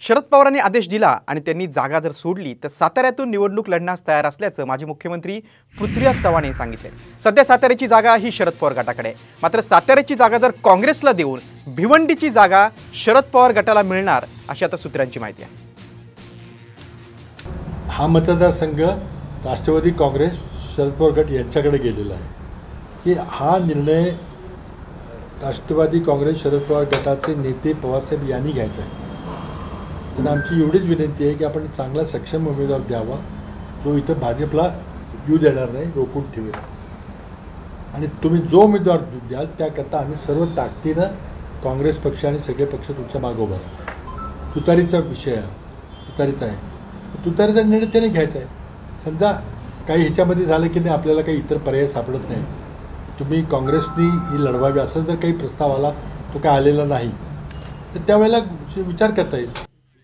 शरद पवारांनी आदेश दिला आणि त्यांनी जागा जर सोडली तर साताऱ्यातून निवडणूक लढण्यास तयार असल्याचं माजी मुख्यमंत्री पृथ्वीराज चव्हाण यांनी सांगितले. सध्या साताऱ्याची जागा ही शरद पवार गटाकडे आहे. मात्र साताऱ्याची जागा जर काँग्रेसला देऊन भिवंडीची जागा शरद पवार गटाला मिळणार अशी आता सूत्रांची माहिती आहे. हा मतदारसंघ राष्ट्रवादी काँग्रेस शरद पवार गट यांच्याकडे गेलेला आहे. की हा निर्णय राष्ट्रवादी काँग्रेस शरद पवार गटाचे नेते पवारसाहेब यांनी घ्यायचा आहे. त्यांना आमची एवढीच विनंती आहे की आपण चांगला सक्षम उमेदवार द्यावा. जो इथं भाजपला येऊ देणार नाही रोखून ठेवेल. आणि तुम्ही जो उमेदवार द्याल त्याकरता आम्ही सर्व ताकदीनं काँग्रेस पक्ष आणि सगळे पक्ष तुमच्या मागोबा तुतारीचा विषय आहे तुतारीचा आहे. तुतारीचा निर्णय त्याने घ्यायचा आहे. समजा काही ह्याच्यामध्ये झालं की नाही आपल्याला काही इतर पर्याय सापडत नाही. तुम्ही काँग्रेसनी ही लढवावी असं जर काही प्रस्ताव आला तो काय आलेला नाही तर त्यावेळेला विचार करता येईल.